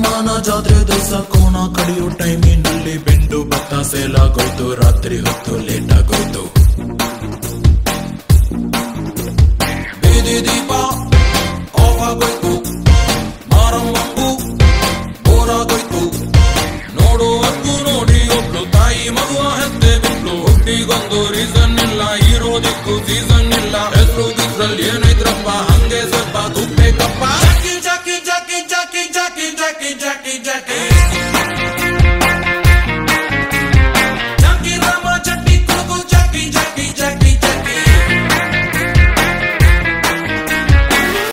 ಮಾನ ಜಾತ್ರೆ ದಸ ಕೋಣ ಕಳೆಯೋ ಟೈಮಿನಲ್ಲಿ ಬೆಂಡು ಭತ್ತ ಸೇಲಾಗೋಯ್ತು ರಾತ್ರಿ ಹೊತ್ತು ಲೇಟ್ ಆಗೋಯ್ತು ಬೀದಿ ದೀಪ ಆಫ್ ಆಗೋಯ್ತು ಮಾರಮ್ಮಕ್ಕೂ ಬೋರ್ ಆಗೋಯ್ತು ನೋಡುವಕ್ಕೂ ನೋಡಿ ಒಬ್ಳು ತಾಯಿ ಮಗುವ ಹೆತ್ತೆ ಬಿಟ್ಲು ಹುಟ್ಟಿಗೊಂದು ರೀಸನ್ ಇಲ್ಲ ಇರೋದಿಕ್ಕೂ ಸೀಸನ್ ಇಲ್ಲ ಹೆಸರು ದಿಕ್ಕಲ್ಲಿ